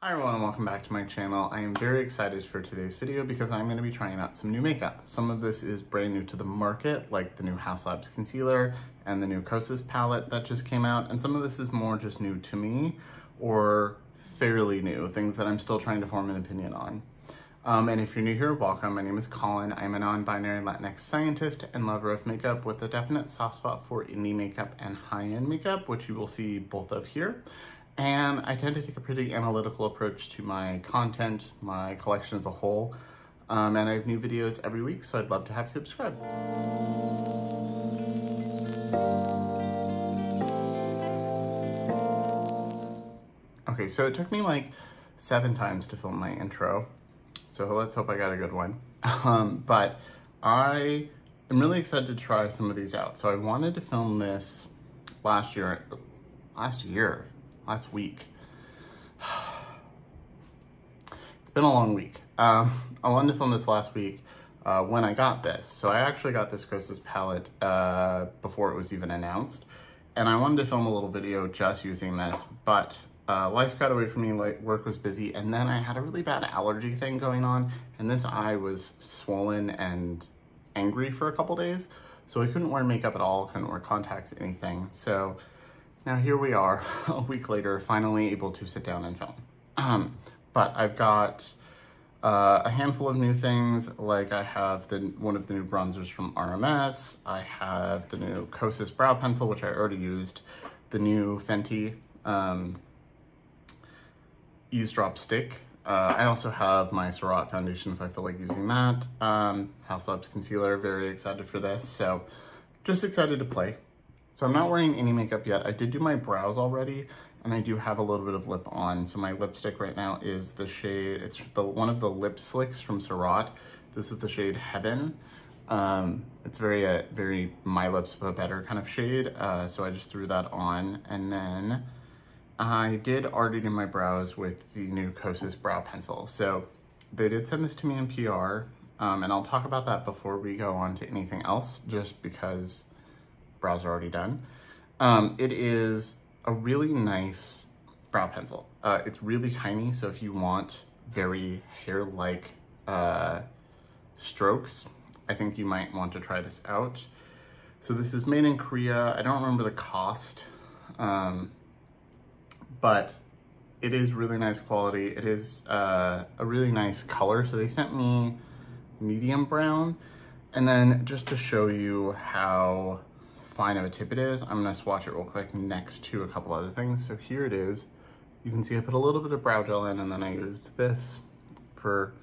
Hi everyone and welcome back to my channel. I am very excited for today's video because I'm going to be trying out some new makeup. Some of this is brand new to the market, like the new Haus Labs concealer and the new Kosas palette that just came out, and some of this is more just new to me or fairly new, things that I'm still trying to form an opinion on. Um, and if you're new here, welcome. My name is Colin. I'm a non-binary Latinx scientist and lover of makeup with a definite soft spot for indie makeup and high-end makeup, which you will see both of here. And I tend to take a pretty analytical approach to my content, my collection as a whole. Um, and I have new videos every week, so I'd love to have you subscribe. Okay, so it took me like seven times to film my intro. So let's hope I got a good one. Um, but I am really excited to try some of these out. So I wanted to film this last year, last year, last week. it's been a long week. Um, I wanted to film this last week uh, when I got this. So I actually got this Kosas palette uh, before it was even announced. And I wanted to film a little video just using this, but uh, life got away from me, like work was busy, and then I had a really bad allergy thing going on, and this eye was swollen and angry for a couple days. So I couldn't wear makeup at all, couldn't wear contacts, anything. So now here we are, a week later, finally able to sit down and film. Um, but I've got uh, a handful of new things, like I have the one of the new bronzers from RMS, I have the new Kosas brow pencil, which I already used, the new Fenty um, Eaze Drop stick. Uh, I also have my Surratt foundation if I feel like using that. Um, Haus Labs concealer, very excited for this. So just excited to play. So I'm not wearing any makeup yet. I did do my brows already, and I do have a little bit of lip on. So my lipstick right now is the shade, it's the one of the lip slicks from Surratt. This is the shade Heaven. Um, it's very, uh, very My Lips But Better kind of shade. Uh, so I just threw that on. And then I did already do my brows with the new Kosas brow pencil. So they did send this to me in PR. Um, and I'll talk about that before we go on to anything else, just because brows are already done. Um, it is a really nice brow pencil. Uh, it's really tiny, so if you want very hair-like uh, strokes, I think you might want to try this out. So this is made in Korea. I don't remember the cost, um, but it is really nice quality. It is uh, a really nice color. So they sent me medium brown. And then just to show you how fine of a tip it is, I'm gonna swatch it real quick next to a couple other things. So here it is. You can see I put a little bit of brow gel in and then I used this for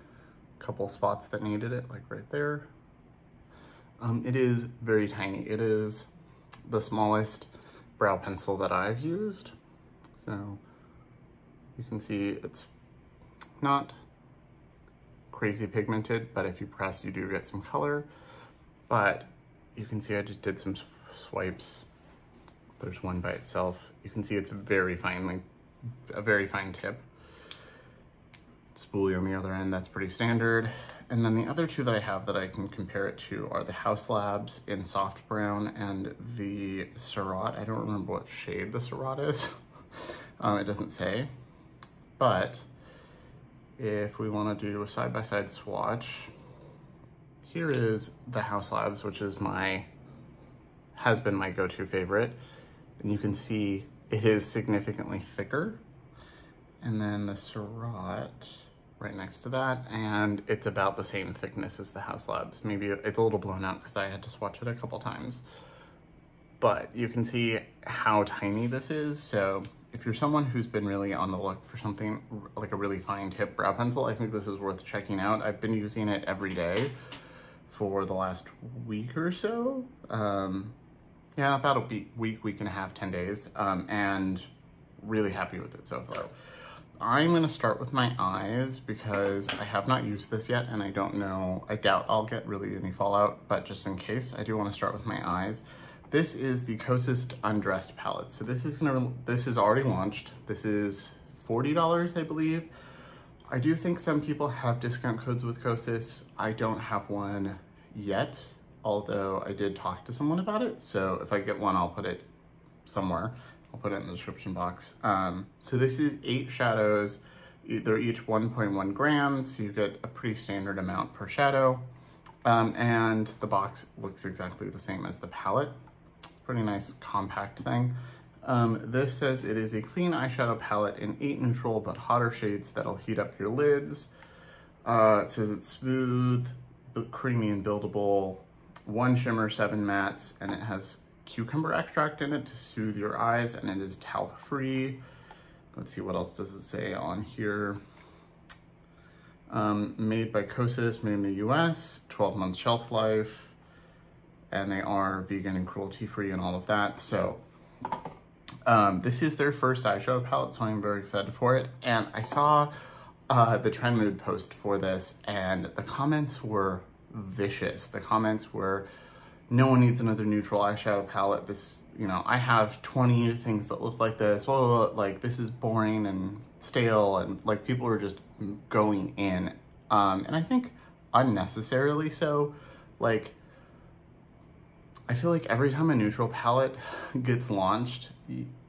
a couple spots that needed it, like right there. Um, it is very tiny. It is the smallest brow pencil that I've used. So you can see it's not crazy pigmented, but if you press, you do get some color. But you can see I just did some swipes. There's one by itself. You can see it's very fine, like a very fine tip. Spoolie on the other end, that's pretty standard. And then the other two that I have that I can compare it to are the Haus Labs in soft brown and the Surratt. I don't remember what shade the Surratt is. um, it doesn't say. But if we want to do a side-by-side -side swatch, here is the Haus Labs, which is my has been my go-to favorite. And you can see it is significantly thicker. And then the Surratt right next to that. And it's about the same thickness as the Haus Labs. Maybe it's a little blown out because I had to swatch it a couple times. But you can see how tiny this is. So if you're someone who's been really on the look for something like a really fine tip brow pencil, I think this is worth checking out. I've been using it every day for the last week or so. Um, yeah, about a week, week and a half, 10 days, um, and really happy with it so far. I'm gonna start with my eyes because I have not used this yet and I don't know, I doubt I'll get really any fallout, but just in case, I do wanna start with my eyes. This is the Kosas Undressed palette. So this is gonna, this is already launched. This is $40, I believe. I do think some people have discount codes with Kosas. I don't have one yet although I did talk to someone about it. So if I get one, I'll put it somewhere. I'll put it in the description box. Um, so this is eight shadows, They're each 1.1 grams, so you get a pretty standard amount per shadow. Um, and the box looks exactly the same as the palette. Pretty nice compact thing. Um, this says it is a clean eyeshadow palette in eight neutral but hotter shades that'll heat up your lids. Uh, it says it's smooth, but creamy and buildable, one shimmer, seven mattes, and it has cucumber extract in it to soothe your eyes, and it is talc free. Let's see, what else does it say on here? Um, made by Kosas, made in the US, 12 month shelf life, and they are vegan and cruelty free and all of that. So um, this is their first eyeshadow palette, so I'm very excited for it. And I saw uh, the Trend Mood post for this, and the comments were vicious. The comments were, no one needs another neutral eyeshadow palette. This, you know, I have 20 things that look like this. Blah, blah, blah. Like, this is boring and stale, and like people were just going in. Um, and I think unnecessarily so. Like, I feel like every time a neutral palette gets launched,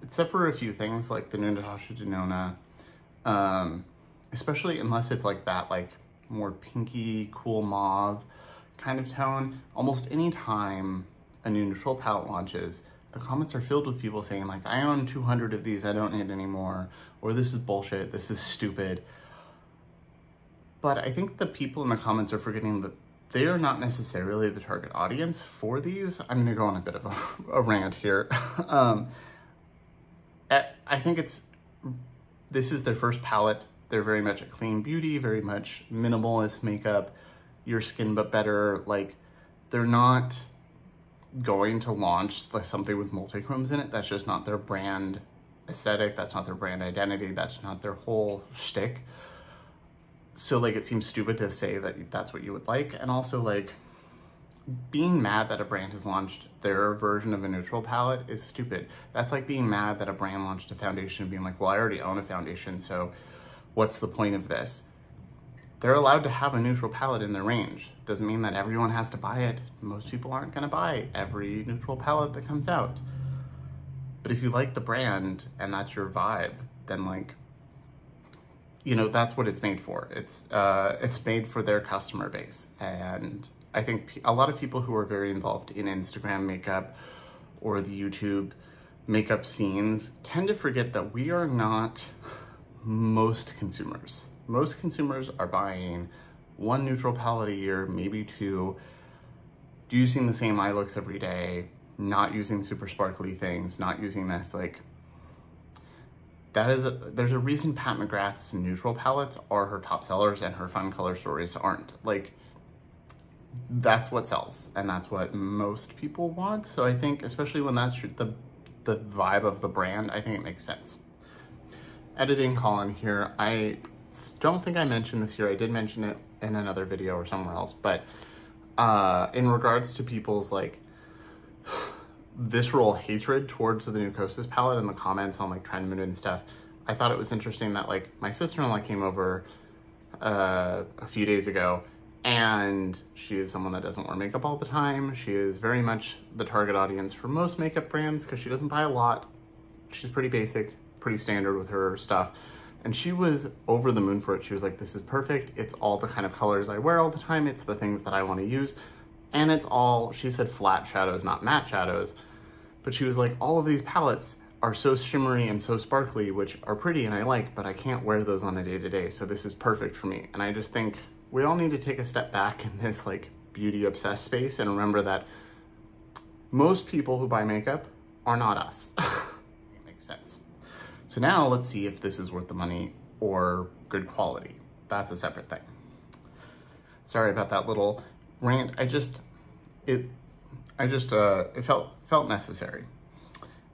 except for a few things like the new Natasha Denona, um, especially unless it's like that, like more pinky, cool mauve kind of tone, almost any time a new neutral palette launches, the comments are filled with people saying like, I own 200 of these, I don't need any more, or this is bullshit, this is stupid. But I think the people in the comments are forgetting that they are not necessarily the target audience for these. I'm gonna go on a bit of a, a rant here. um, I think it's, this is their first palette. They're very much a clean beauty, very much minimalist makeup, your skin but better. Like, they're not going to launch like something with multi-chromes in it. That's just not their brand aesthetic. That's not their brand identity. That's not their whole shtick. So like, it seems stupid to say that that's what you would like. And also like, being mad that a brand has launched their version of a neutral palette is stupid. That's like being mad that a brand launched a foundation and being like, well, I already own a foundation, so what's the point of this? They're allowed to have a neutral palette in their range. Doesn't mean that everyone has to buy it. Most people aren't gonna buy every neutral palette that comes out. But if you like the brand and that's your vibe, then like, you know, that's what it's made for. It's, uh, it's made for their customer base. And I think a lot of people who are very involved in Instagram makeup or the YouTube makeup scenes tend to forget that we are not most consumers. Most consumers are buying one neutral palette a year, maybe two, using the same eye looks every day, not using super sparkly things, not using this, like, that is, a, there's a reason Pat McGrath's neutral palettes are her top sellers and her fun color stories aren't. Like, that's what sells and that's what most people want. So I think, especially when that's the, the vibe of the brand, I think it makes sense. Editing Colin here. I don't think I mentioned this here. I did mention it in another video or somewhere else, but uh, in regards to people's like visceral hatred towards the new Kosas palette and the comments on like Trend Mood and stuff, I thought it was interesting that like my sister-in-law came over uh, a few days ago and she is someone that doesn't wear makeup all the time. She is very much the target audience for most makeup brands because she doesn't buy a lot. She's pretty basic, pretty standard with her stuff. And she was over the moon for it. She was like, this is perfect. It's all the kind of colors I wear all the time. It's the things that I want to use. And it's all, she said flat shadows, not matte shadows. But she was like, all of these palettes are so shimmery and so sparkly, which are pretty and I like, but I can't wear those on a day to day. So this is perfect for me. And I just think we all need to take a step back in this like beauty obsessed space and remember that most people who buy makeup are not us. it makes sense. So now let's see if this is worth the money or good quality. That's a separate thing. Sorry about that little rant. I just, it, I just, uh, it felt, felt necessary.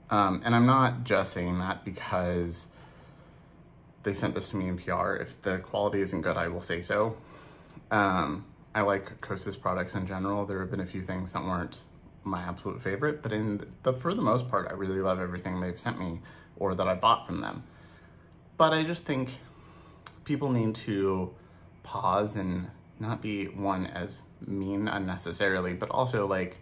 Um, and I'm not just saying that because they sent this to me in PR. If the quality isn't good, I will say so. Um, I like Kosas products in general. There have been a few things that weren't my absolute favorite, but in the for the most part, I really love everything they've sent me or that I bought from them. But I just think people need to pause and not be one as mean unnecessarily, but also like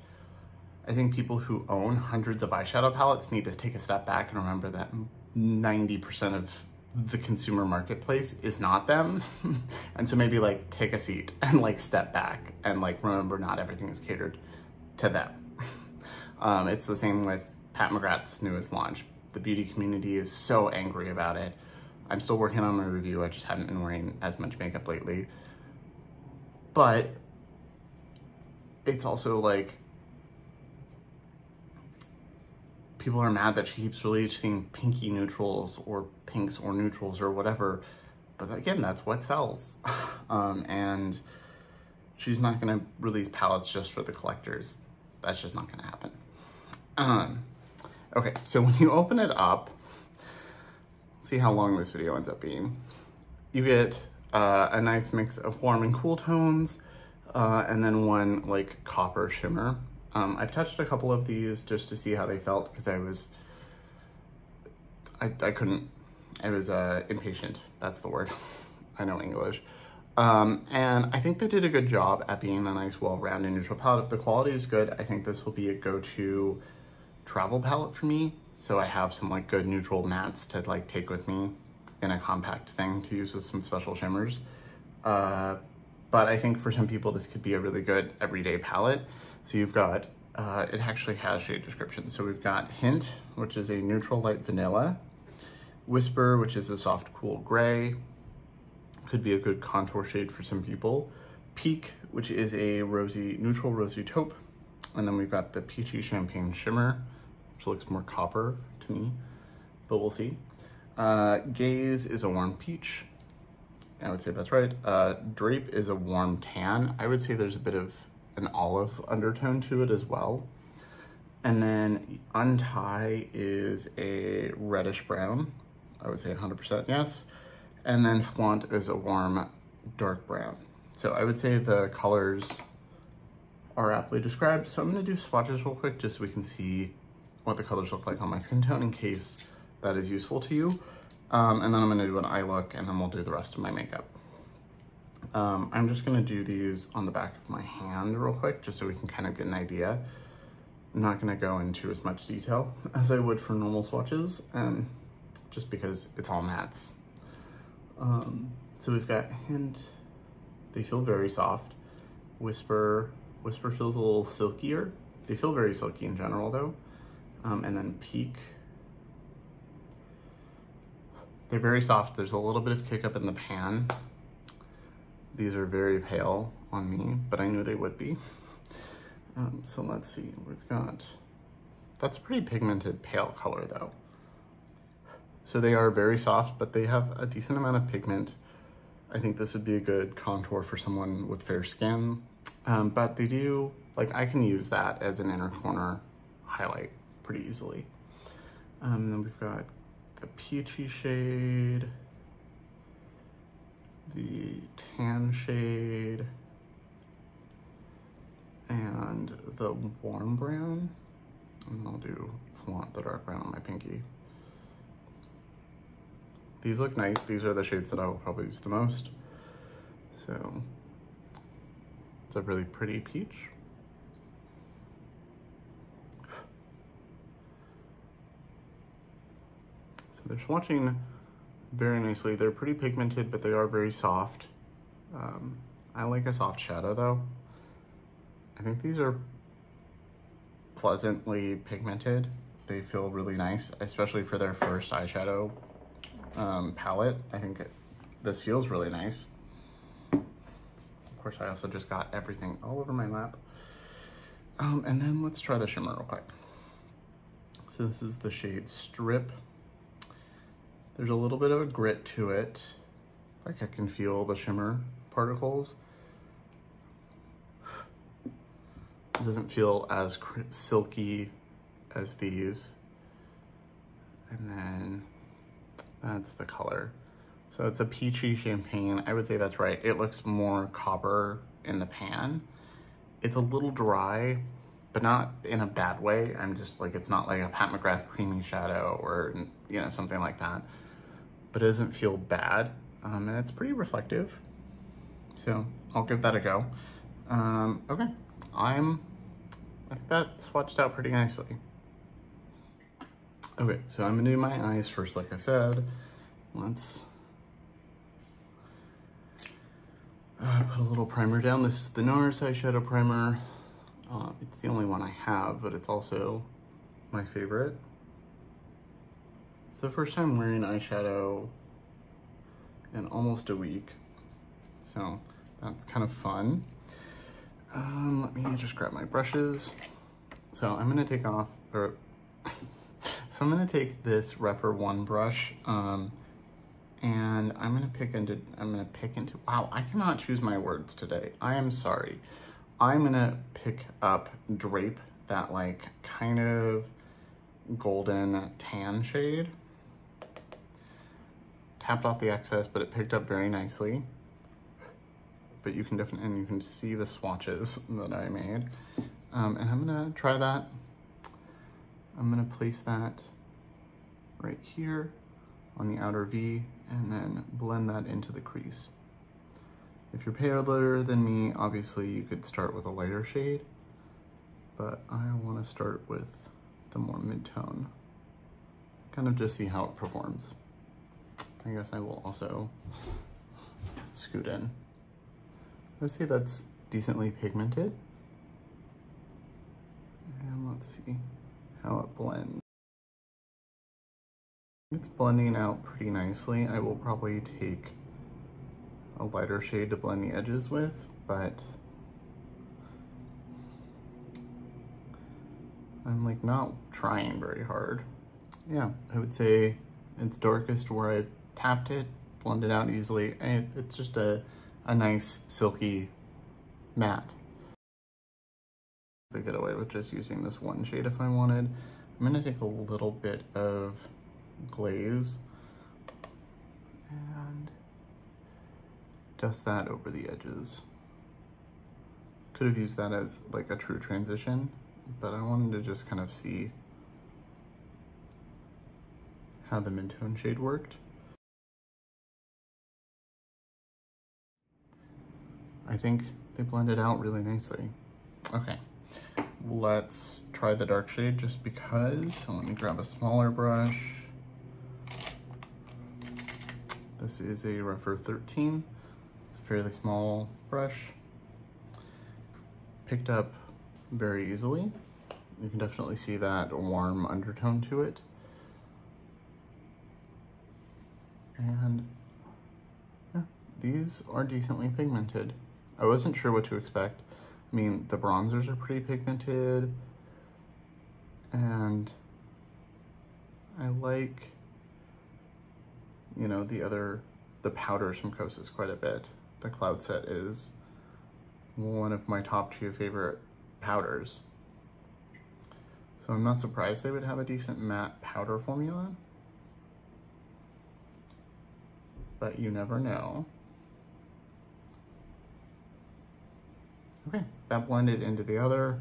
I think people who own hundreds of eyeshadow palettes need to take a step back and remember that 90% of the consumer marketplace is not them. and so maybe like take a seat and like step back and like remember not everything is catered to them. um, it's the same with Pat McGrath's newest launch. The beauty community is so angry about it. I'm still working on my review. I just haven't been wearing as much makeup lately. But it's also like people are mad that she keeps releasing pinky neutrals or pinks or neutrals or whatever. But again, that's what sells. um, and she's not gonna release palettes just for the collectors. That's just not gonna happen. Um, okay, so when you open it up, see how long this video ends up being. You get uh, a nice mix of warm and cool tones, uh, and then one like copper shimmer. Um, I've touched a couple of these just to see how they felt because I was, I, I couldn't, I was uh, impatient. That's the word. I know English. Um, and I think they did a good job at being a nice, well-rounded neutral palette. If the quality is good, I think this will be a go-to travel palette for me. So I have some like good neutral mattes to like take with me in a compact thing to use with some special shimmers. Uh, but I think for some people, this could be a really good everyday palette. So you've got, uh, it actually has shade descriptions. So we've got Hint, which is a neutral light vanilla. Whisper, which is a soft cool gray. Could be a good contour shade for some people. Peak, which is a rosy, neutral rosy taupe. And then we've got the Peachy Champagne Shimmer, which looks more copper to me, but we'll see. Uh, Gaze is a warm peach. I would say that's right. Uh, Drape is a warm tan. I would say there's a bit of an olive undertone to it as well. And then Untie is a reddish brown. I would say 100% yes. And then Flaunt is a warm dark brown. So I would say the colors are aptly described. So I'm gonna do swatches real quick just so we can see what the colors look like on my skin tone in case that is useful to you. Um, and then I'm gonna do an eye look and then we'll do the rest of my makeup. Um, I'm just gonna do these on the back of my hand real quick, just so we can kind of get an idea. I'm not gonna go into as much detail as I would for normal swatches, um, just because it's all mattes. Um, so we've got Hint, they feel very soft. Whisper, Whisper feels a little silkier. They feel very silky in general though. Um, and then Peak, they're very soft. There's a little bit of kick up in the pan, these are very pale on me, but I knew they would be. Um, so let's see, we've got, that's a pretty pigmented pale color though. So they are very soft, but they have a decent amount of pigment. I think this would be a good contour for someone with fair skin. Um, but they do, like I can use that as an inner corner highlight pretty easily. Um, then we've got the peachy shade the tan shade and the warm brown. And I'll do flaunt the dark brown on my pinky. These look nice. These are the shades that I will probably use the most. So it's a really pretty peach. So they're swatching very nicely. They're pretty pigmented, but they are very soft. Um, I like a soft shadow though. I think these are pleasantly pigmented. They feel really nice, especially for their first eyeshadow um, palette. I think it, this feels really nice. Course, I also just got everything all over my lap. Um, and then let's try the shimmer real quick. So this is the shade Strip. There's a little bit of a grit to it. Like I can feel the shimmer particles. It doesn't feel as silky as these. And then that's the color. So it's a peachy champagne. I would say that's right. It looks more copper in the pan. It's a little dry, but not in a bad way. I'm just like, it's not like a Pat McGrath creamy shadow or, you know, something like that but it doesn't feel bad. Um, and it's pretty reflective. So I'll give that a go. Um, okay, I'm, I think that swatched out pretty nicely. Okay, so I'm gonna do my eyes first, like I said. let's uh, put a little primer down. This is the NARS eyeshadow primer. Uh, it's the only one I have, but it's also my favorite. It's the first time wearing eyeshadow in almost a week. So that's kind of fun. Um, let me just grab my brushes. So I'm gonna take off, or so I'm gonna take this Rephr 1 brush, um, and I'm gonna pick into, I'm gonna pick into, wow, I cannot choose my words today. I am sorry. I'm gonna pick up Drape, that like kind of golden tan shade. Tapped off the excess, but it picked up very nicely. But you can definitely, and you can see the swatches that I made. Um, and I'm gonna try that. I'm gonna place that right here on the outer V and then blend that into the crease. If you're paler than me, obviously you could start with a lighter shade, but I wanna start with the more mid-tone. Kind of just see how it performs. I guess I will also scoot in. Let's see that's decently pigmented. And let's see how it blends. It's blending out pretty nicely. I will probably take a lighter shade to blend the edges with, but I'm like not trying very hard. Yeah, I would say it's darkest where I tapped it, blended out easily, it's just a, a nice silky matte. They get away with just using this one shade if I wanted. I'm gonna take a little bit of Gaze and dust that over the edges. Could have used that as like a true transition, but I wanted to just kind of see how the mid-tone shade worked. I think they blended out really nicely. Okay, let's try the dark shade just because. So let me grab a smaller brush. This is a Rephr 13. It's a fairly small brush. Picked up very easily. You can definitely see that warm undertone to it. And yeah, these are decently pigmented. I wasn't sure what to expect. I mean, the bronzers are pretty pigmented and I like, you know, the other, the powders from Kosas quite a bit. The Cloud Set is one of my top two favorite powders. So I'm not surprised they would have a decent matte powder formula, but you never know. Okay, that blended into the other,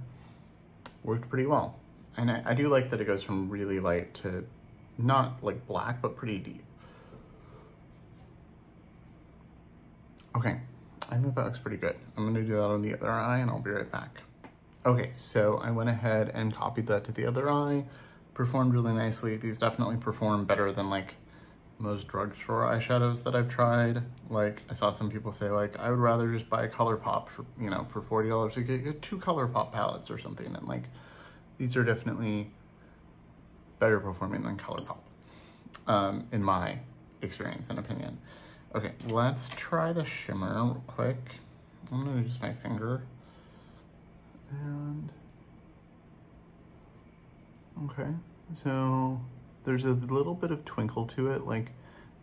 worked pretty well. And I, I do like that it goes from really light to not like black, but pretty deep. Okay, I think that looks pretty good. I'm gonna do that on the other eye and I'll be right back. Okay, so I went ahead and copied that to the other eye, performed really nicely. These definitely perform better than like most drugstore eyeshadows that I've tried. Like I saw some people say like, I would rather just buy a ColourPop for, you know, for $40 to get, get two ColourPop palettes or something. And like, these are definitely better performing than ColourPop, um, in my experience and opinion. Okay, let's try the shimmer real quick. I'm gonna use my finger. And, okay, so there's a little bit of twinkle to it. Like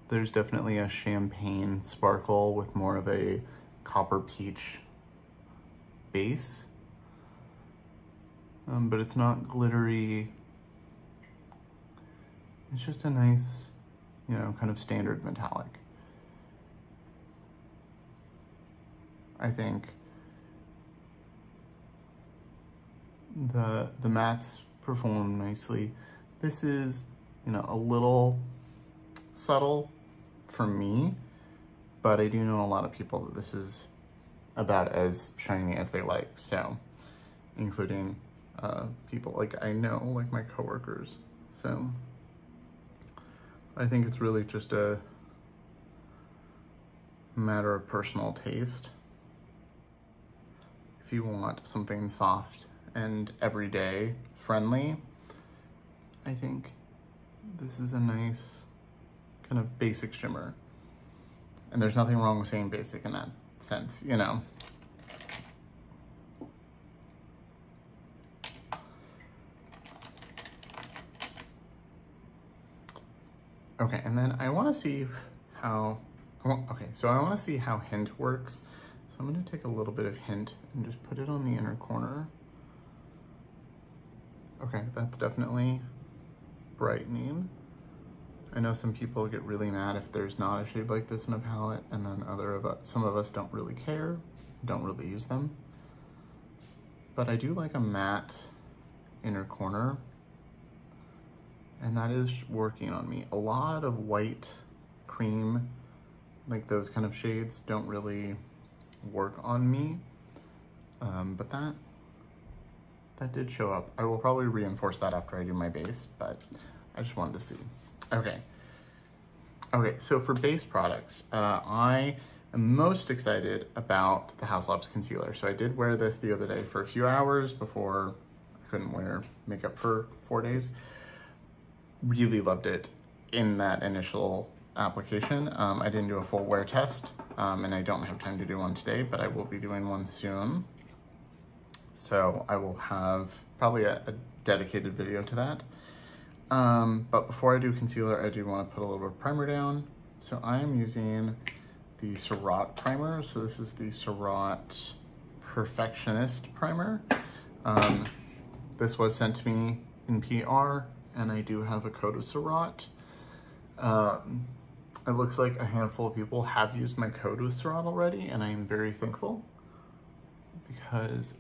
there's definitely a champagne sparkle with more of a copper peach base. Um, but it's not glittery. It's just a nice, you know, kind of standard metallic. I think the the mattes perform nicely. This is you know, a little subtle for me, but I do know a lot of people that this is about as shiny as they like. So, including uh, people like I know, like my coworkers. So, I think it's really just a, matter of personal taste. If you want something soft and everyday friendly, I think this is a nice kind of basic shimmer. And there's nothing wrong with saying basic in that sense, you know. Okay, and then I wanna see how, okay, so I wanna see how hint works. So I'm gonna take a little bit of hint and just put it on the inner corner. Okay, that's definitely brightening. I know some people get really mad if there's not a shade like this in a palette, and then other of us, some of us don't really care, don't really use them. But I do like a matte inner corner and that is working on me. A lot of white cream, like those kind of shades don't really work on me, um, but that, that did show up. I will probably reinforce that after I do my base, but I just wanted to see. Okay. Okay, so for base products, uh, I am most excited about the Haus Labs concealer. So I did wear this the other day for a few hours before I couldn't wear makeup for four days really loved it in that initial application. Um, I didn't do a full wear test um, and I don't have time to do one today, but I will be doing one soon. So I will have probably a, a dedicated video to that. Um, but before I do concealer, I do want to put a little bit of primer down. So I am using the Surratt primer. So this is the Surratt Perfectionist primer. Um, this was sent to me in PR and I do have a code of Surratt. Um, it looks like a handful of people have used my code with Surratt already, and I am very thankful because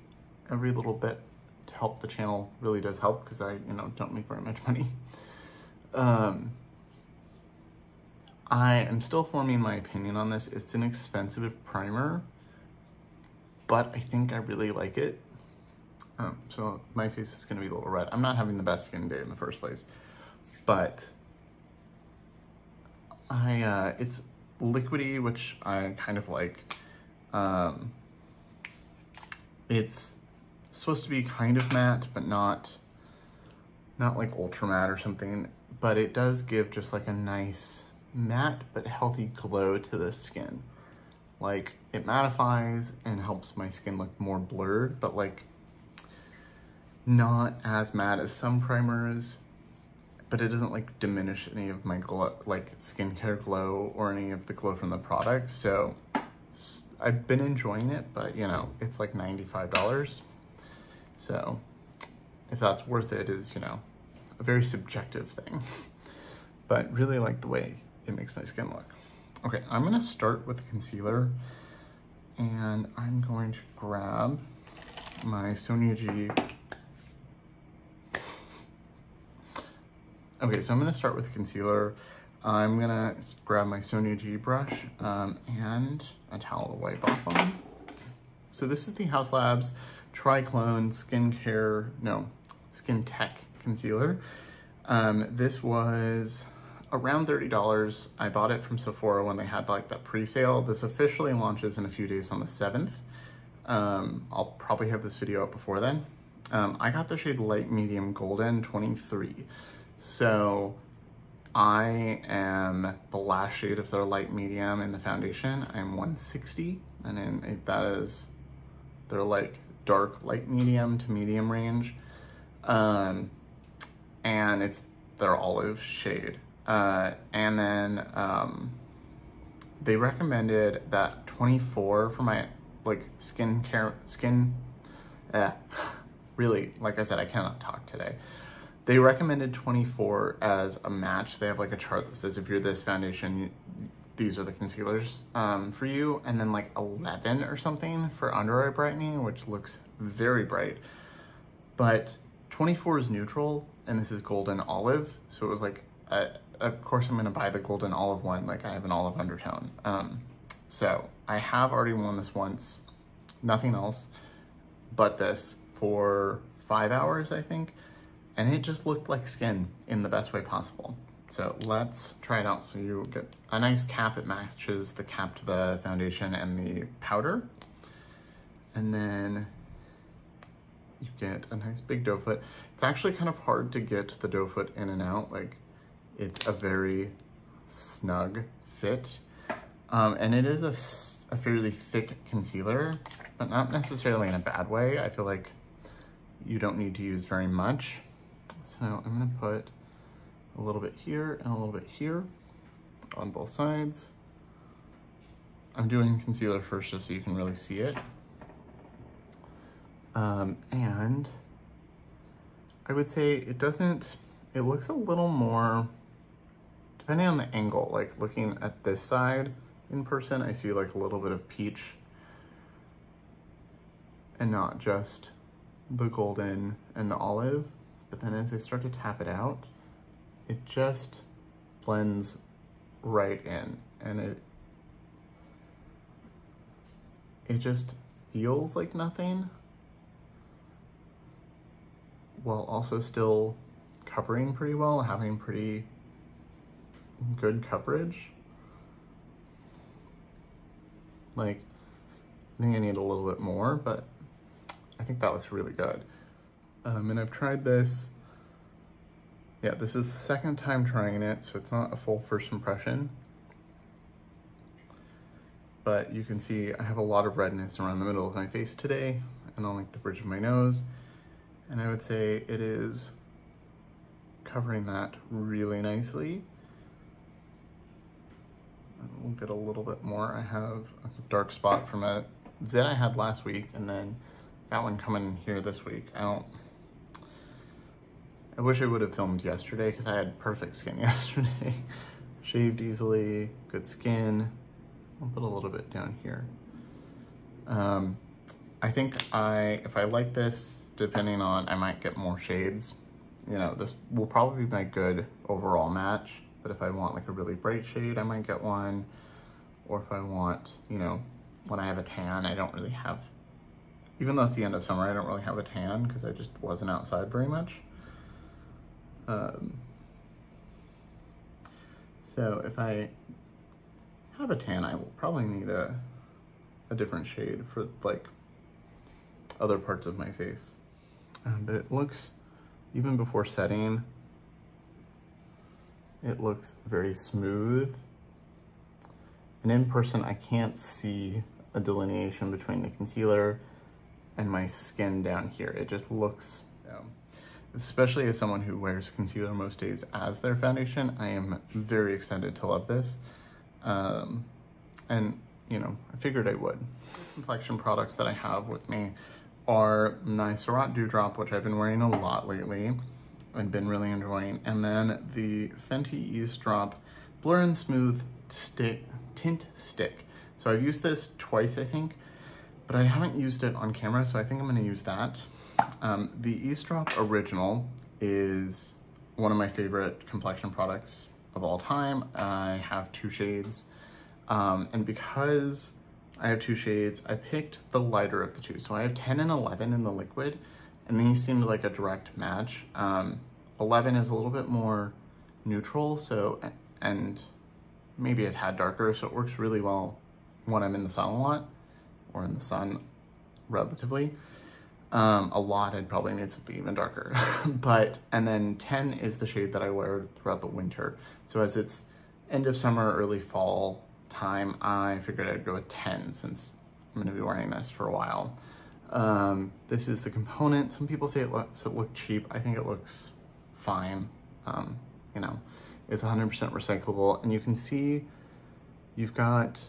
every little bit to help the channel really does help because I, you know, don't make very much money. Um, I am still forming my opinion on this. It's an expensive primer, but I think I really like it. Um, so my face is gonna be a little red. I'm not having the best skin day in the first place, but I, uh, it's liquidy, which I kind of like. Um, it's supposed to be kind of matte, but not, not like ultra matte or something, but it does give just like a nice matte but healthy glow to the skin. Like it mattifies and helps my skin look more blurred, but like not as matte as some primers, but it doesn't like diminish any of my glow, like skincare glow or any of the glow from the product. So I've been enjoying it, but you know, it's like $95. So if that's worth it is, you know, a very subjective thing, but really like the way it makes my skin look. Okay, I'm gonna start with the concealer and I'm going to grab my Sonia G Okay, so I'm gonna start with concealer. I'm gonna grab my Sonia G brush um, and a towel to wipe off on. So this is the Haus Labs Triclone Skincare, no, Skin Tech Concealer. Um, this was around $30. I bought it from Sephora when they had like that pre-sale. This officially launches in a few days on the 7th. Um, I'll probably have this video up before then. Um, I got the shade Light Medium Golden 23. So I am the last shade of their light medium in the foundation. I'm 160 and then that is their like dark light medium to medium range. Um, and it's their olive shade. Uh, and then um, they recommended that 24 for my like skin care, skin, eh, really, like I said, I cannot talk today. They recommended 24 as a match. They have like a chart that says if you're this foundation, these are the concealers um, for you. And then like 11 or something for under eye brightening, which looks very bright. But 24 is neutral and this is golden olive. So it was like, uh, of course I'm gonna buy the golden olive one. Like I have an olive undertone. Um, so I have already worn this once, nothing else but this for five hours, I think and it just looked like skin in the best way possible. So let's try it out. So you get a nice cap. It matches the cap to the foundation and the powder. And then you get a nice big doe foot. It's actually kind of hard to get the doe foot in and out. Like it's a very snug fit. Um, and it is a, a fairly thick concealer, but not necessarily in a bad way. I feel like you don't need to use very much. So I'm gonna put a little bit here and a little bit here on both sides. I'm doing concealer first just so you can really see it. Um, and I would say it doesn't, it looks a little more, depending on the angle, like looking at this side in person, I see like a little bit of peach and not just the golden and the olive. But then as I start to tap it out, it just blends right in and it it just feels like nothing while also still covering pretty well, having pretty good coverage. Like, I think I need a little bit more, but I think that looks really good. Um, and I've tried this yeah, this is the second time trying it, so it's not a full first impression. But you can see I have a lot of redness around the middle of my face today and on like the bridge of my nose. And I would say it is covering that really nicely. We'll get a little bit more. I have a dark spot from a zit I had last week and then that one coming here this week. I don't I wish I would have filmed yesterday because I had perfect skin yesterday. Shaved easily, good skin. I'll put a little bit down here. Um, I think I, if I like this, depending on, I might get more shades. You know, this will probably be my good overall match, but if I want like a really bright shade, I might get one. Or if I want, you know, when I have a tan, I don't really have, even though it's the end of summer, I don't really have a tan because I just wasn't outside very much. Um, so if I have a tan, I will probably need a, a different shade for like other parts of my face. Um, but it looks, even before setting, it looks very smooth. And in person, I can't see a delineation between the concealer and my skin down here. It just looks, especially as someone who wears concealer most days as their foundation, I am very excited to love this. Um, and, you know, I figured I would. Complexion products that I have with me are my Surratt Dewdrop, which I've been wearing a lot lately and been really enjoying. And then the Fenty Eaze Drop Blur and Smooth stick, Tint Stick. So I've used this twice, I think, but I haven't used it on camera, so I think I'm gonna use that. Um, the Eaze Drop Original is one of my favorite complexion products of all time. I have two shades. Um, and because I have two shades, I picked the lighter of the two. So I have 10 and 11 in the liquid, and these seemed like a direct match. Um, 11 is a little bit more neutral, so, and maybe a tad darker, so it works really well when I'm in the sun a lot, or in the sun relatively. Um, a lot, I'd probably need something even darker. but, and then 10 is the shade that I wear throughout the winter. So as it's end of summer, early fall time, I figured I'd go with 10 since I'm gonna be wearing this for a while. Um, this is the component. Some people say it looks it look cheap. I think it looks fine. Um, you know, it's 100% recyclable and you can see you've got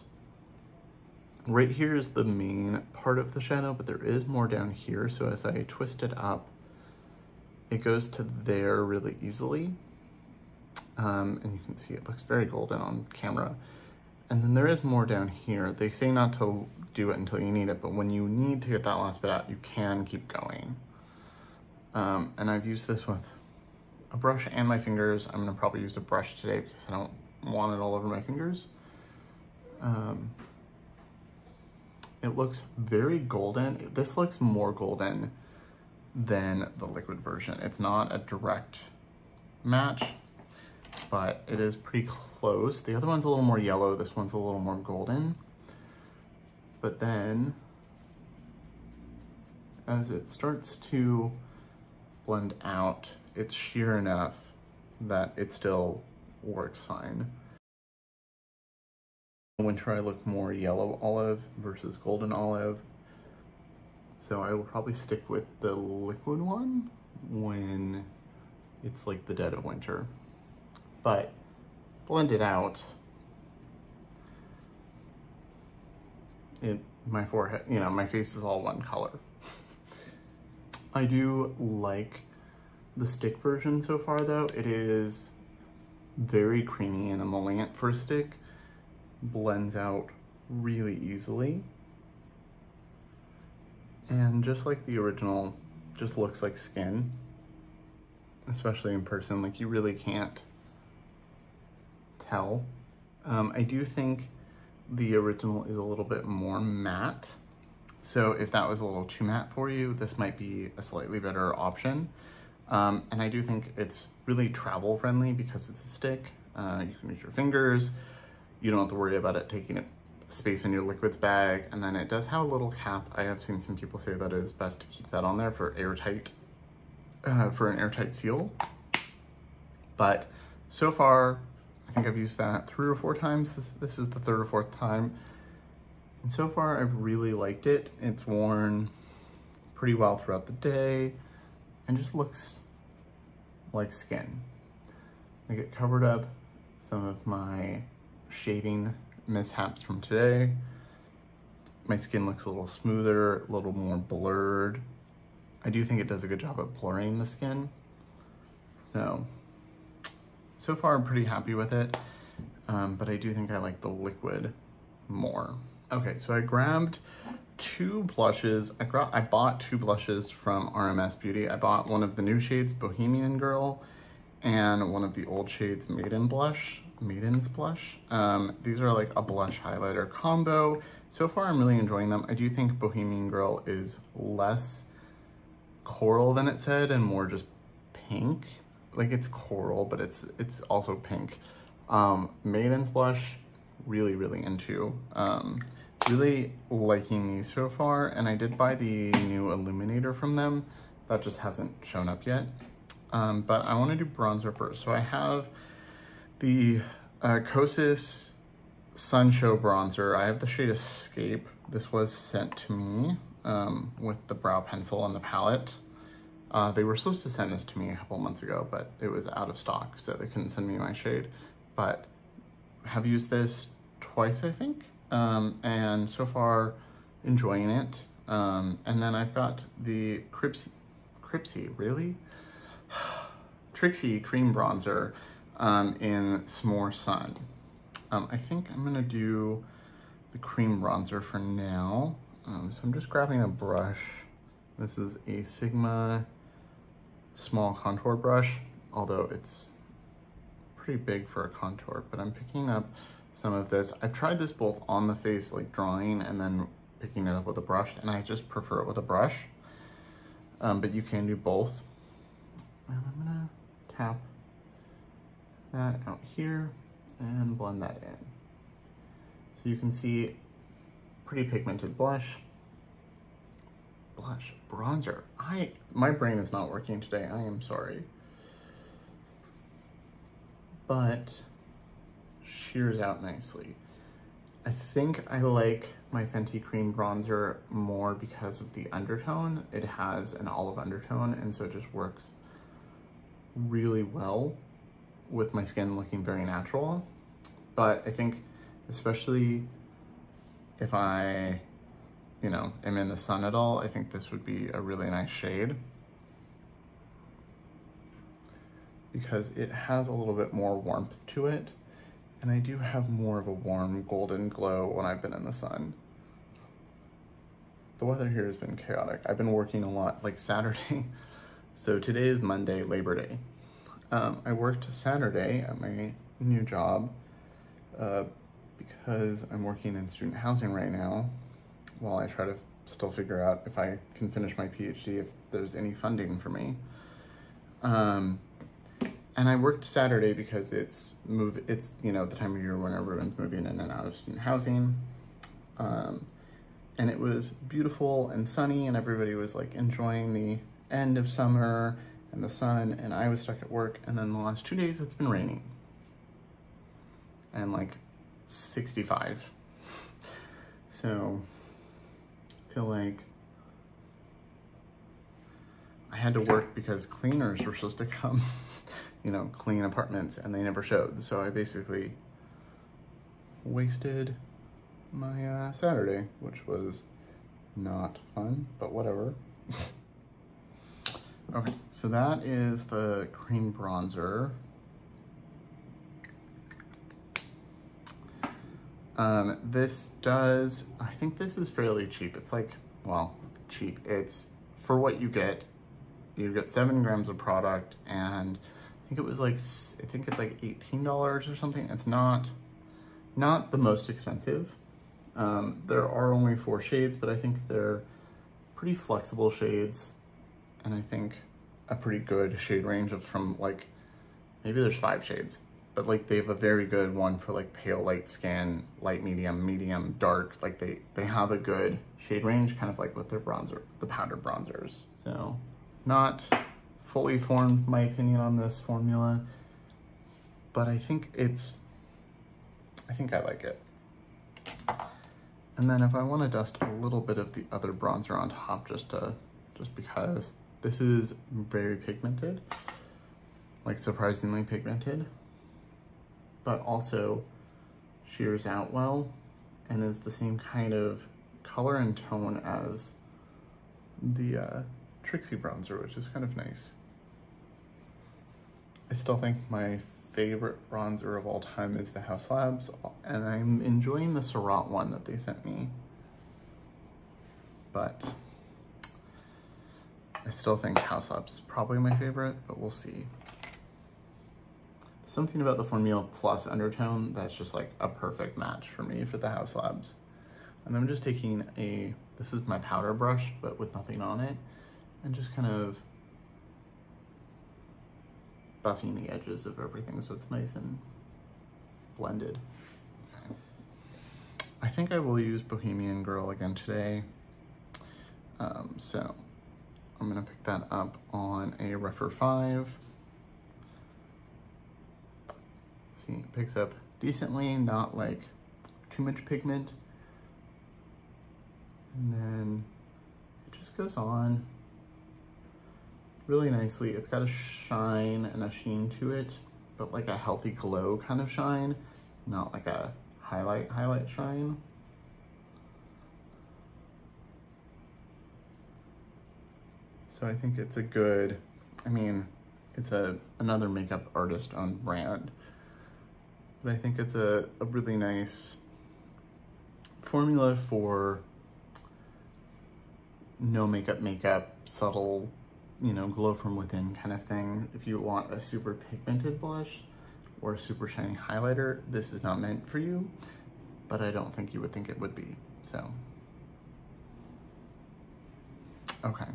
Right here is the main part of the shadow, but there is more down here. So as I twist it up, it goes to there really easily. Um, and you can see it looks very golden on camera. And then there is more down here. They say not to do it until you need it, but when you need to get that last bit out, you can keep going. Um, and I've used this with a brush and my fingers. I'm gonna probably use a brush today because I don't want it all over my fingers. Um, it looks very golden. This looks more golden than the liquid version. It's not a direct match. but it is pretty close. The other one's a little more yellow. This one's a little more golden. But then as it starts to blend out, it's sheer enough that it still works fine. Winter I look more yellow olive versus golden olive. So I will probably stick with the liquid one when it's like the dead of winter. But blend it out. It, my forehead, you know, my face is all one color. I do like the stick version so far though. It is very creamy and emollient for a stick. Blends out really easily. And just like the original, just looks like skin. Especially in person, like you really can't tell. Um, I do think the original is a little bit more matte. So if that was a little too matte for you, this might be a slightly better option. Um, and I do think it's really travel friendly because it's a stick. Uh, you can use your fingers. You don't have to worry about it taking up space in your liquids bag. And then it does have a little cap. I have seen some people say that it is best to keep that on there for airtight, uh, for an airtight seal. But so far, I think I've used that three or four times. This, this is the third or fourth time. And so far, I've really liked it. It's worn pretty well throughout the day and just looks like skin. I get covered up some of my shaving mishaps from today. My skin looks a little smoother, a little more blurred. I do think it does a good job of blurring the skin. So, so far I'm pretty happy with it, um, but I do think I like the liquid more. Okay, so I grabbed two blushes. I, I bought two blushes from RMS Beauty. I bought one of the new shades, Bohemian Girl, and one of the old shades, Maiden Blush, Maiden's Blush. Um, these are like a blush highlighter combo. So far, I'm really enjoying them. I do think Bohemian Girl is less coral than it said and more just pink. Like it's coral, but it's it's also pink. Um, Maiden's Blush, really, really into. Um, really liking these so far, and I did buy the new illuminator from them. That just hasn't shown up yet. Um, but I want to do bronzer first. So I have the uh, Kosas Sun Show bronzer. I have the shade Escape. This was sent to me um, with the brow pencil and the palette. Uh, they were supposed to send this to me a couple months ago, but it was out of stock, so they couldn't send me my shade. But have used this twice, I think um, and so far enjoying it. Um, and then I've got the Cripsy, Cripsy, really? Trixie Cream Bronzer um, in S'more Sun. Um, I think I'm gonna do the cream bronzer for now. Um, so I'm just grabbing a brush. This is a Sigma small contour brush, although it's pretty big for a contour, but I'm picking up some of this. I've tried this both on the face, like drawing and then picking it up with a brush, and I just prefer it with a brush. Um, but you can do both. And I'm gonna tap that out here and blend that in. So you can see pretty pigmented blush. Blush, bronzer. I, my brain is not working today, I am sorry. But shears out nicely. I think I like my Fenty Cream Bronzer more because of the undertone. It has an olive undertone and so it just works really well with my skin looking very natural. But I think especially if I, you know, am in the sun at all, I think this would be a really nice shade. Because it has a little bit more warmth to it and I do have more of a warm golden glow when I've been in the sun. The weather here has been chaotic. I've been working a lot, like Saturday. So today is Monday, Labor Day. Um, I worked Saturday at my new job uh, because I'm working in student housing right now while I try to still figure out if I can finish my PhD, if there's any funding for me. Um, and I worked Saturday because it's move. It's you know the time of year when everyone's moving in and out of student housing, um, and it was beautiful and sunny, and everybody was like enjoying the end of summer and the sun, and I was stuck at work. And then the last two days, it's been raining, and like 65. So I feel like I had to work because cleaners were supposed to come, you know, clean apartments and they never showed. So I basically wasted my uh, Saturday, which was not fun, but whatever. okay, so that is the cream bronzer. Um, this does, I think this is fairly cheap. It's like, well, cheap. It's for what you get. You get seven grams of product and I think it was like, I think it's like $18 or something. It's not, not the most expensive. Um, there are only four shades, but I think they're pretty flexible shades. And I think a pretty good shade range of from like, maybe there's five shades but like they have a very good one for like pale light skin, light medium, medium, dark. Like they, they have a good shade range, kind of like with their bronzer, the powder bronzers. So not fully formed my opinion on this formula, but I think it's, I think I like it. And then if I want to dust a little bit of the other bronzer on top just to, just because this is very pigmented, like surprisingly pigmented but also shears out well and is the same kind of color and tone as the uh, Trixie bronzer, which is kind of nice. I still think my favorite bronzer of all time is the Haus Labs, and I'm enjoying the Surratt one that they sent me. But I still think Haus Labs is probably my favorite, but we'll see something about the Formula Plus undertone that's just like a perfect match for me for the Haus Labs. And I'm just taking a, this is my powder brush, but with nothing on it, and just kind of buffing the edges of everything so it's nice and blended. I think I will use Bohemian Girl again today. Um, so I'm gonna pick that up on a Rephr 5. See, it picks up decently, not like too much pigment. And then it just goes on really nicely. It's got a shine and a sheen to it, but like a healthy glow kind of shine, not like a highlight, highlight shine. So I think it's a good, I mean, it's a another makeup artist on brand. But I think it's a, a really nice formula for no makeup makeup, subtle, you know, glow from within kind of thing. If you want a super pigmented blush or a super shiny highlighter, this is not meant for you, but I don't think you would think it would be, so. Okay,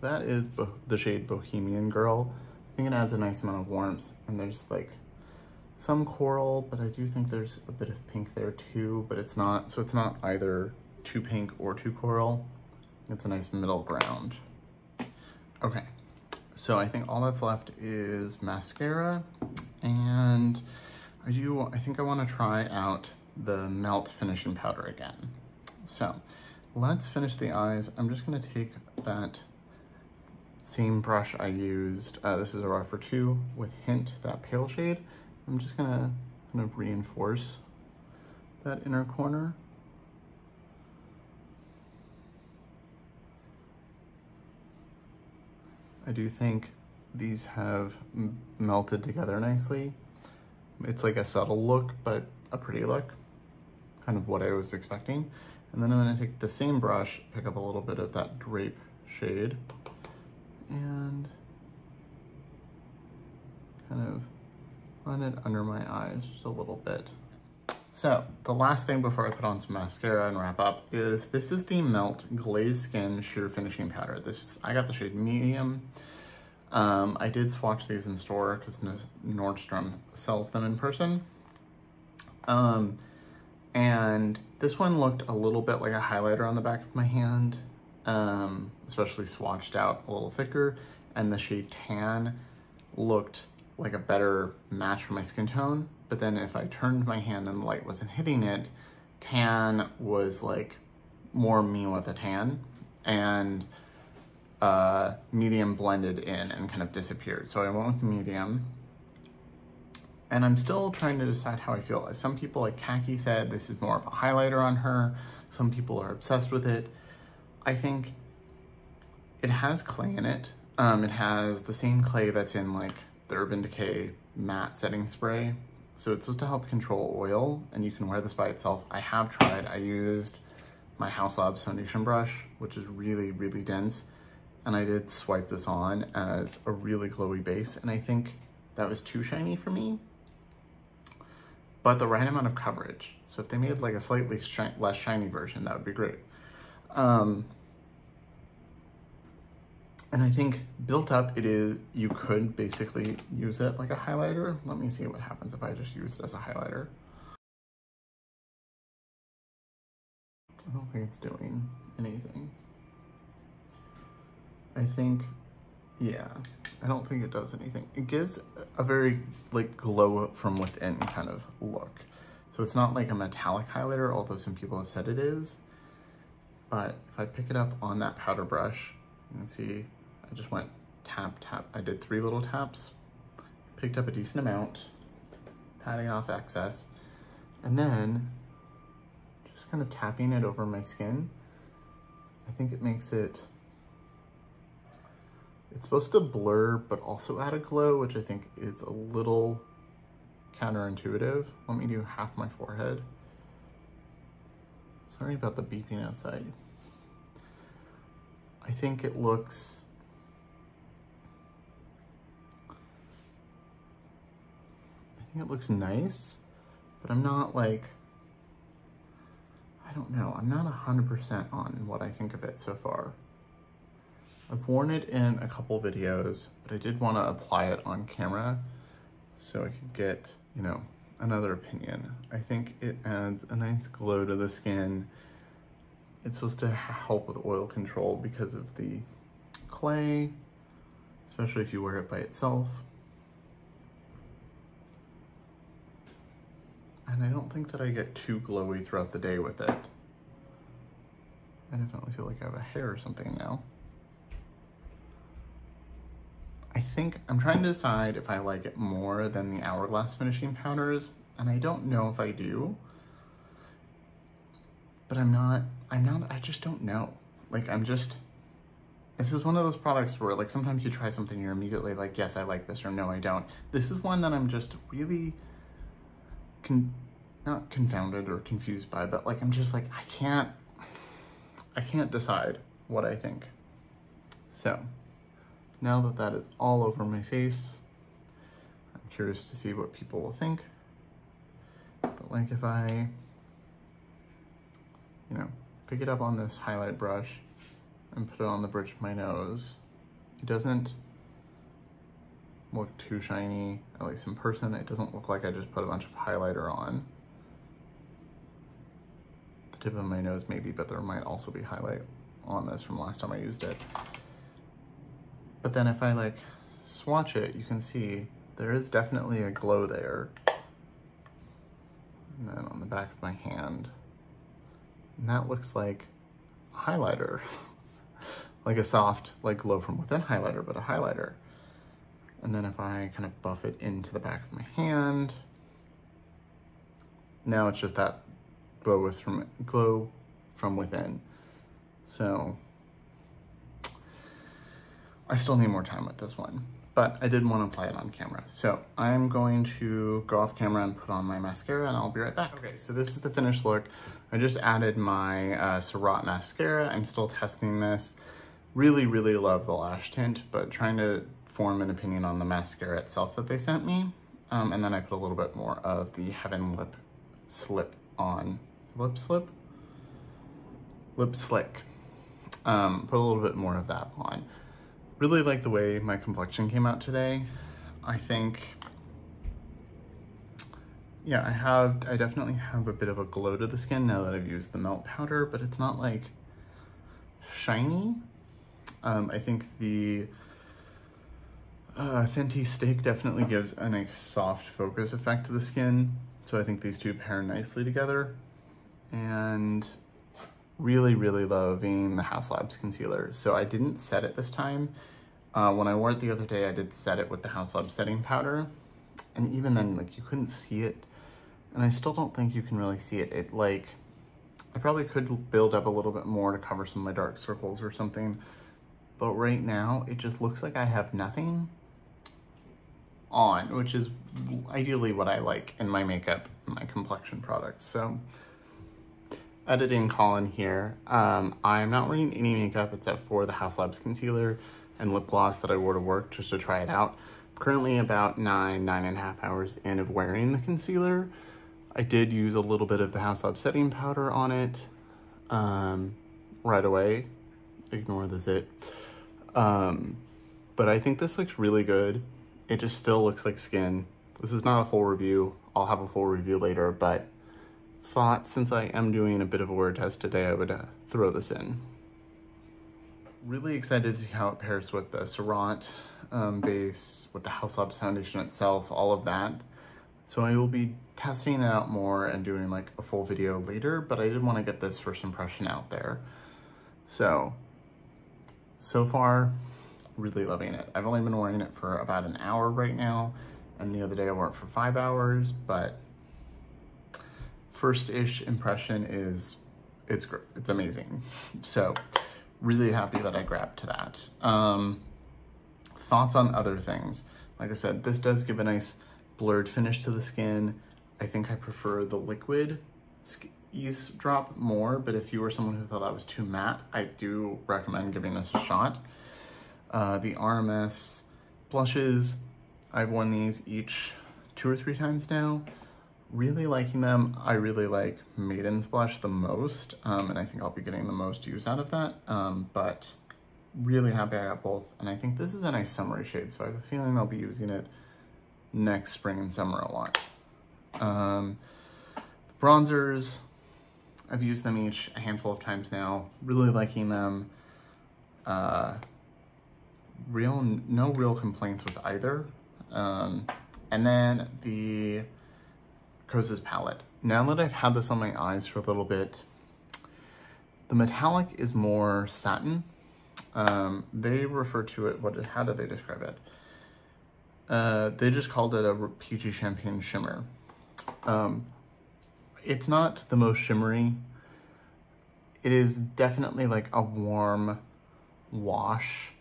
that is the shade Bohemian Girl. I think it adds a nice amount of warmth and there's like some coral, but I do think there's a bit of pink there too, but it's not, so it's not either too pink or too coral. It's a nice middle ground. Okay, so I think all that's left is mascara, and I do, I think I wanna try out the Melt Finishing Powder again. So let's finish the eyes. I'm just gonna take that same brush I used, uh, this is a Rephr 2 with Hint, that pale shade, I'm just gonna kind of reinforce that inner corner. I do think these have melted together nicely. It's like a subtle look, but a pretty look, kind of what I was expecting. And then I'm gonna take the same brush, pick up a little bit of that drape shade, and kind of run it under my eyes just a little bit. So the last thing before I put on some mascara and wrap up is this is the Melt Glaze Skin Sheer Finishing Powder. This I got the shade medium. Um, I did swatch these in store because Nordstrom sells them in person. Um, and this one looked a little bit like a highlighter on the back of my hand, um, especially swatched out a little thicker. And the shade tan looked like a better match for my skin tone. But then if I turned my hand and the light wasn't hitting it, tan was like more me with a tan. And uh, medium blended in and kind of disappeared. So I went with medium. And I'm still trying to decide how I feel. Some people, like Khaki said, this is more of a highlighter on her. Some people are obsessed with it. I think it has clay in it. Um, it has the same clay that's in like the Urban Decay matte setting spray. So it's supposed to help control oil and you can wear this by itself. I have tried, I used my Haus Labs foundation brush, which is really, really dense and I did swipe this on as a really glowy base, and I think that was too shiny for me, but the right amount of coverage. So if they made like a slightly less shiny version, that would be great. Um, and I think built up, it is, you could basically use it like a highlighter. Let me see what happens if I just use it as a highlighter. I don't think it's doing anything. I think, yeah, I don't think it does anything. It gives a very like glow from within kind of look. So it's not like a metallic highlighter, although some people have said it is. But if I pick it up on that powder brush, you can see I just went tap, tap. I did three little taps, picked up a decent amount, patting off excess, and then just kind of tapping it over my skin. I think it makes it it's supposed to blur, but also add a glow, which I think is a little counterintuitive. Let me do half my forehead. Sorry about the beeping outside. I think it looks think it looks nice, but I'm not like I don't know. I'm not 100% on what I think of it so far. I've worn it in a couple videos, but I did want to apply it on camera so I could get, you know, another opinion. I think it adds a nice glow to the skin. It's supposed to help with oil control because of the clay, especially if you wear it by itself. And I don't think that I get too glowy throughout the day with it. I definitely feel like I have a hair or something now. I think I'm trying to decide if I like it more than the Hourglass finishing powders, and I don't know if I do. But I'm not, I'm not, I just don't know. Like, I'm just, this is one of those products where, like, sometimes you try something, you're immediately like, yes, I like this, or no, I don't. This is one that I'm just really, con not confounded or confused by, but, like, I'm just like, I can't, I can't decide what I think. So, now that that is all over my face, I'm curious to see what people will think. But like if I, you know, pick it up on this highlight brush and put it on the bridge of my nose, it doesn't look too shiny, at least in person. It doesn't look like I just put a bunch of highlighter on. The tip of my nose maybe, but there might also be highlight on this from last time I used it. But then if I like swatch it, you can see there is definitely a glow there. And then on the back of my hand, and that looks like highlighter. like a soft, like glow from within highlighter, but a highlighter. And then if I kind of buff it into the back of my hand, now it's just that glow with from glow from within. So I still need more time with this one, but I did want to apply it on camera. So I'm going to go off camera and put on my mascara and I'll be right back. Okay, so this is the finished look. I just added my uh, Surratt mascara. I'm still testing this. Really, really love the lash tint, but trying to form an opinion on the mascara itself that they sent me. Um, and then I put a little bit more of the Heaven Lip Slip on. Lip Slip? Lip Slick. Um, put a little bit more of that on. really like the way my complexion came out today. I think, yeah, I have, I definitely have a bit of a glow to the skin now that I've used the melt powder, but it's not like shiny. Um, I think the uh, Fenty Stick definitely gives a nice soft focus effect to the skin. So I think these two pair nicely together. And really, really loving the Haus Labs concealer. So I didn't set it this time. Uh, when I wore it the other day, I did set it with the Haus Labs setting powder. And even then, like, you couldn't see it. And I still don't think you can really see it. It, like, I probably could build up a little bit more to cover some of my dark circles or something. But right now, it just looks like I have nothing on, which is ideally what I like in my makeup, my complexion products. So editing Colin here. Um, I'm not wearing any makeup except for the Haus Labs concealer and lip gloss that I wore to work just to try it out. I'm currently about nine, nine and a half hours in of wearing the concealer. I did use a little bit of the Haus Labs setting powder on it um, right away. Ignore the zit. Um, but I think this looks really good. It just still looks like skin. This is not a full review. I'll have a full review later, but thought since I am doing a bit of a word test today, I would uh, throw this in. Really excited to see how it pairs with the Surratt um, base, with the Haus Labs foundation itself, all of that. So I will be testing it out more and doing like a full video later, but I did want to get this first impression out there. So, so far, really loving it. I've only been wearing it for about an hour right now, and the other day I wore it for five hours, but first-ish impression is it's it's amazing. So really happy that I grabbed to that. Um, thoughts on other things. Like I said, this does give a nice blurred finish to the skin. I think I prefer the liquid Eaze Drop more, but if you were someone who thought that was too matte, I do recommend giving this a shot. Uh, the RMS blushes, I've worn these each two or three times now really liking them. I really like Maiden's Blush the most, um, and I think I'll be getting the most use out of that, um, but really happy I got both. And I think this is a nice summery shade, so I have a feeling I'll be using it next spring and summer a lot. Um, bronzers, I've used them each a handful of times now, really liking them. Uh, real, no real complaints with either. Um, and then the Kosas palette. Now that I've had this on my eyes for a little bit, the metallic is more satin. Um, they refer to it, what? how do they describe it? Uh, they just called it a peachy champagne shimmer. Um, it's not the most shimmery. It is definitely like a warm wash,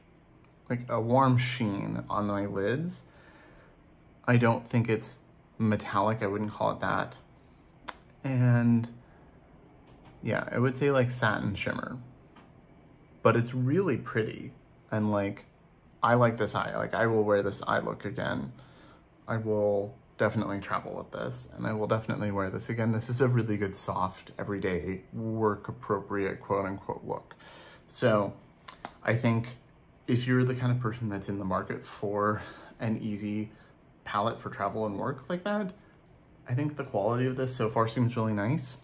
like a warm sheen on my lids. I don't think it's metallic, I wouldn't call it that. And yeah, I would say like satin shimmer. But it's really pretty. And like, I like this eye. Like I will wear this eye look again. I will definitely travel with this and I will definitely wear this again. This is a really good soft, everyday, work appropriate quote unquote look. So I think if you're the kind of person that's in the market for an easy palette for travel and work like that, I think the quality of this so far seems really nice.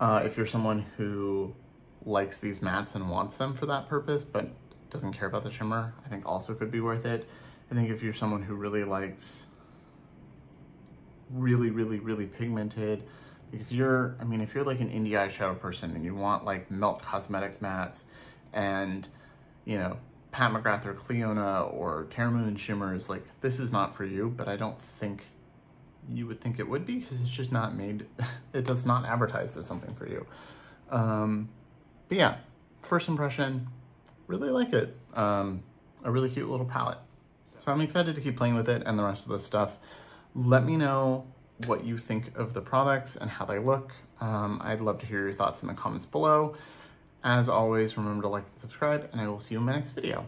Uh, if you're someone who likes these mattes and wants them for that purpose, but doesn't care about the shimmer, I think also could be worth it. I think if you're someone who really likes really, really, really pigmented, if you're, I mean, if you're like an indie eyeshadow person and you want like Melt Cosmetics mattes and, you know, Pat McGrath or Clionadh or Terra Moon Shimmers, like this is not for you, but I don't think you would think it would be because it's just not made, it does not advertise as something for you. Um, but yeah, first impression, really like it. Um, a really cute little palette. So I'm excited to keep playing with it and the rest of the stuff. Let me know what you think of the products and how they look. Um, I'd love to hear your thoughts in the comments below. As always, remember to like and subscribe, and I will see you in my next video.